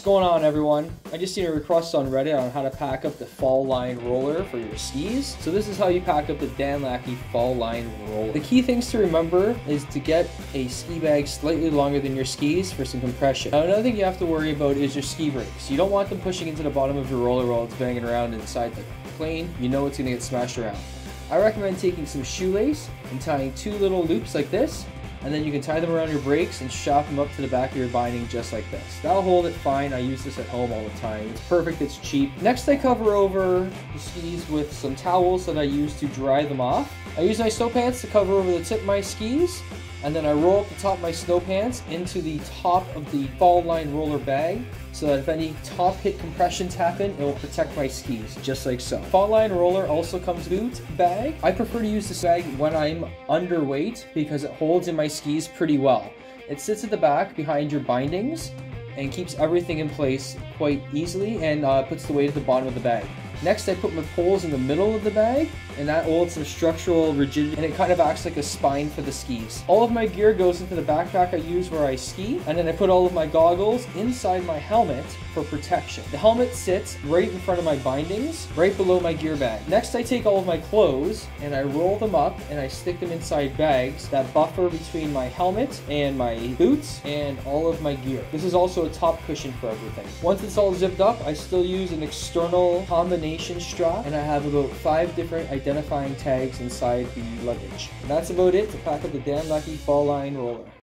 What's going on everyone? I just seen a request on Reddit on how to pack up the fall line roller for your skis. So this is how you pack up the Dakine fall line roller. The key things to remember is to get a ski bag slightly longer than your skis for some compression. Now another thing you have to worry about is your ski brakes. You don't want them pushing into the bottom of your roller while it's banging around inside the plane. You know it's gonna get smashed around. I recommend taking some shoelace and tying two little loops like this and then you can tie them around your brakes and strap them up to the back of your binding just like this. That'll hold it fine. I use this at home all the time. It's perfect, it's cheap. Next I cover over the skis with some towels that I use to dry them off. I use my snow pants to cover over the tip of my skis and then I roll up the top of my snow pants into the top of the fall line roller bag so that if any top hit compressions happen, it will protect my skis, just like so. Fall line roller also comes boot bag. I prefer to use this bag when I'm underweight because it holds in my skis pretty well. It sits at the back behind your bindings and keeps everything in place quite easily and uh, puts the weight at the bottom of the bag. Next, I put my poles in the middle of the bag, and that holds some structural rigidity, and it kind of acts like a spine for the skis. All of my gear goes into the backpack I use where I ski, and then I put all of my goggles inside my helmet for protection. The helmet sits right in front of my bindings, right below my gear bag. Next, I take all of my clothes, and I roll them up, and I stick them inside bags that buffer between my helmet and my boots, and all of my gear. This is also a top cushion for everything. Once it's all zipped up, I still use an external combination strap and I have about five different identifying tags inside the luggage. And that's about it to pack up the Dakine Fall Line roller.